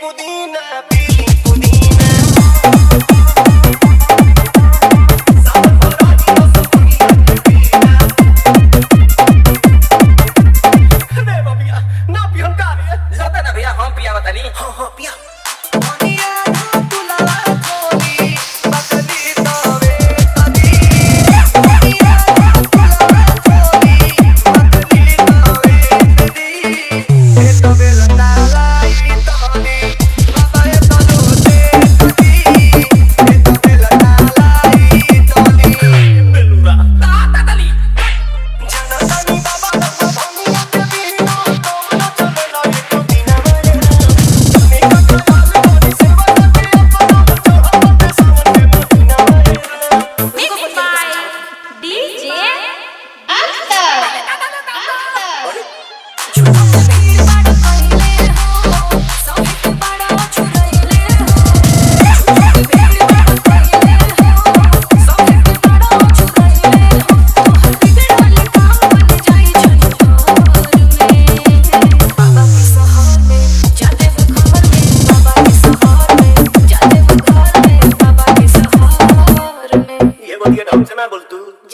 पुदीना हो पीली Oh.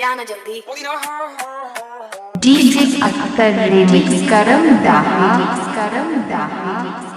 जाना जल्दी। डीजे अख्तर रिमिक्स करम दाहा करम दहा।